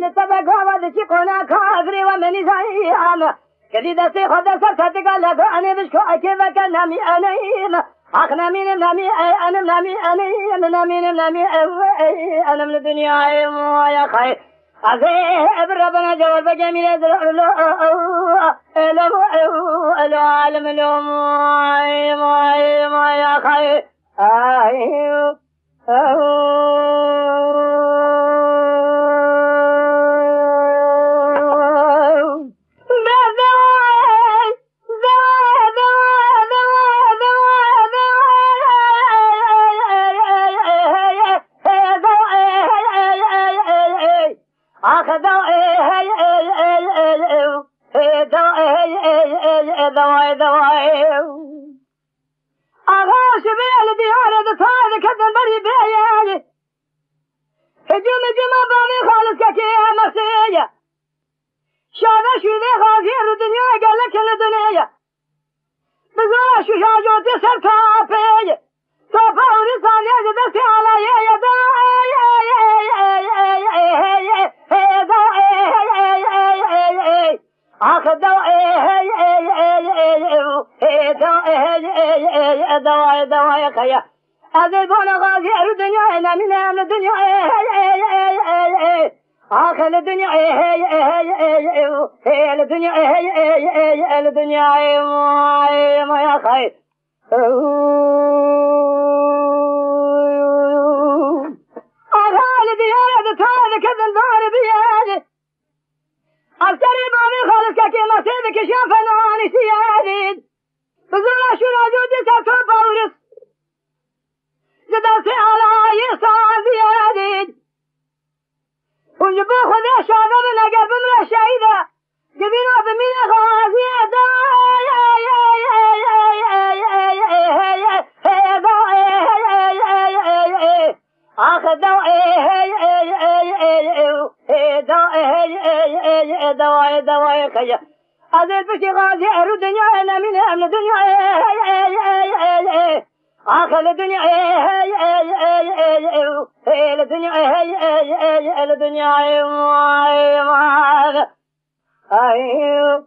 لتبقى ودشي قنا كافري ومن زيام كديدة سي خدا سرتك لك أنا بشكو أكيد كنامي أنيم أخنا مين نامي أنا نامي أنا نامي نامي أنا من الدنيا يا خير عذاب ربنا جوال بجميل لو عالم لو ما ما يا خير دواي دواي أغاش بيال ديار دفاع كذن بري بيالي هجوم جمع بامي خالص كي مسيا شانا شو ذي غازير الدنيا قال لك الدنيا بزرع شو شاجو تسر دواء دواء خيا أذبون غازي الدنيا أنا من أمن الدنيا آخر الدنيا الدنيا الدنيا ما يا خير بيادة هذا كذا البار بيادة أفتري بامي خالص كي نصيبك شافنا عن سيادين بزرع شو العجوز تاتو بورس جداسي على يسعى زيادين ونجبو خذي شاذا من قلب من الشهيدة جبينا بمين غازي أخذوا دواء دواء خيا هذا بشي غازي أهل الدنيا أنا من أهل الدنيا آخر الدنيا الدنيا الدنيا أيوه أيوه